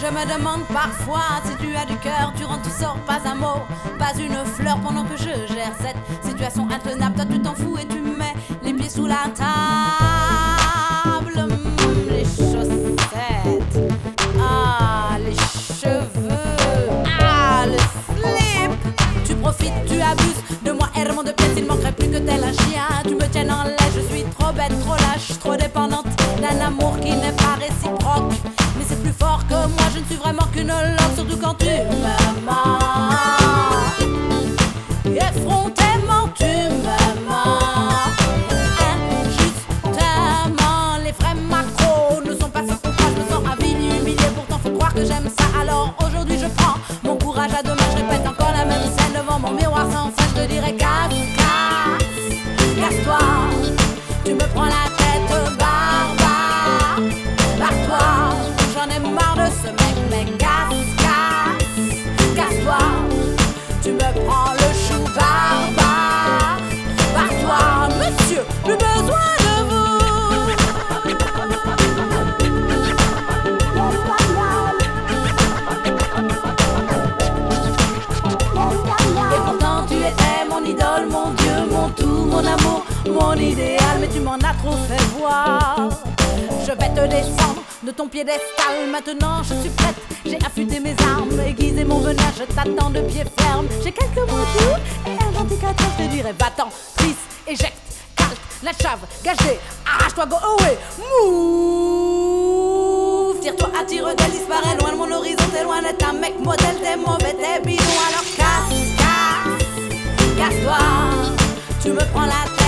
Je me demande parfois si tu as du cœur, tu rentres, tu sors pas un mot, pas une fleur pendant que je gère cette situation intenable. Toi tu t'en fous et tu mets les pieds sous la table. Qu'une langue, surtout quand tu me mens. Effrontément, tu me mens. Injustement, les vrais macros ne sont pas sans comprendre. Je me sens avili, humilié, pourtant faut croire que j'aime ça. Alors aujourd'hui, je prends mon courage à deux mains. Je répète encore la même scène devant mon miroir sans fin. Je te dirai casse, mon idéal, mais tu m'en as trop fait voir. Je vais te descendre de ton piédestal. Maintenant je suis prête, j'ai affûté mes armes, aiguisé mon venin, je t'attends de pied ferme. J'ai quelques mots doux et un cadeau, je te dirai va-t'en, pisse, éjecte, calte, la chave, gagé, arrache-toi, go away, move. Tire-toi, attire d'elle, disparaît loin de mon horizon, t'es loin d'être un mec modèle, t'es mauvais, t'es bidon, alors casse, casse, casse-toi. Tu me prends la tête